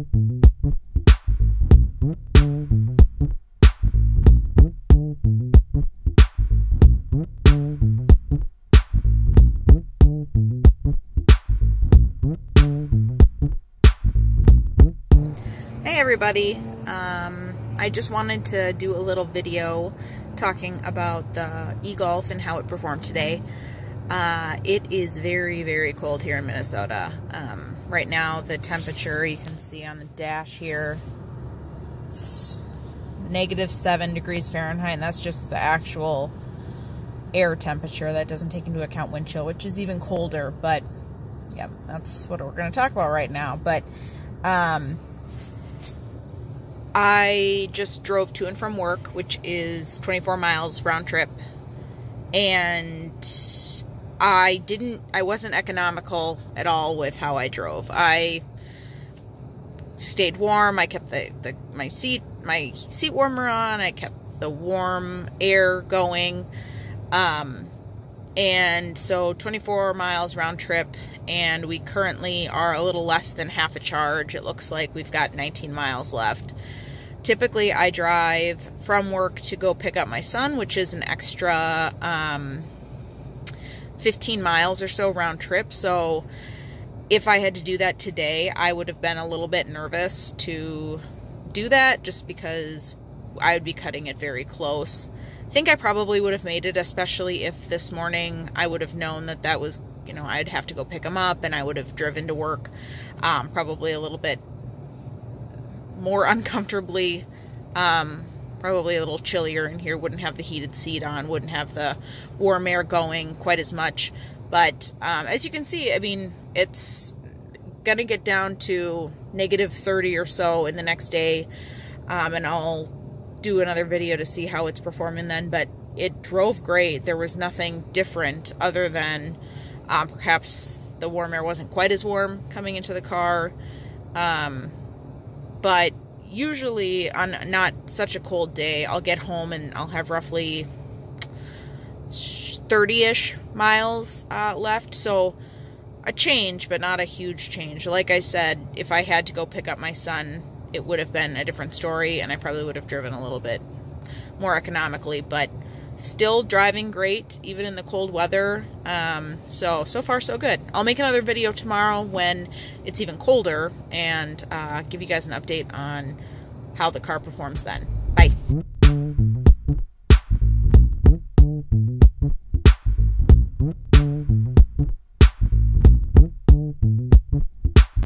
Hey everybody, um, I just wanted to do a little video talking about the e-Golf and how it performed today. Uh, it is very, very cold here in Minnesota. Um, right now the temperature you can see on the dash here, negative 7 degrees Fahrenheit and that's just the actual air temperature. That doesn't take into account wind chill, which is even colder, but yeah, that's what we're going to talk about right now. But um, I just drove to and from work, which is 24 miles round trip. And I didn't, I wasn't economical at all with how I drove. I stayed warm. I kept the, the my seat, my seat warmer on. I kept the warm air going. Um, and so 24 miles round trip and we currently are a little less than half a charge. It looks like we've got 19 miles left. Typically, I drive from work to go pick up my son, which is an extra um, 15 miles or so round trip. So if I had to do that today, I would have been a little bit nervous to do that just because I would be cutting it very close. I think I probably would have made it, especially if this morning I would have known that that was, you know, I'd have to go pick him up and I would have driven to work um, probably a little bit more uncomfortably, um, probably a little chillier in here, wouldn't have the heated seat on, wouldn't have the warm air going quite as much. But um, as you can see, I mean, it's going to get down to negative 30 or so in the next day. Um, and I'll do another video to see how it's performing then, but it drove great. There was nothing different other than um, perhaps the warm air wasn't quite as warm coming into the car. Um, but usually on not such a cold day, I'll get home and I'll have roughly 30-ish miles uh, left. So a change, but not a huge change. Like I said, if I had to go pick up my son it would have been a different story and I probably would have driven a little bit more economically, but still driving great even in the cold weather. Um, so, so far so good. I'll make another video tomorrow when it's even colder and uh, give you guys an update on how the car performs then.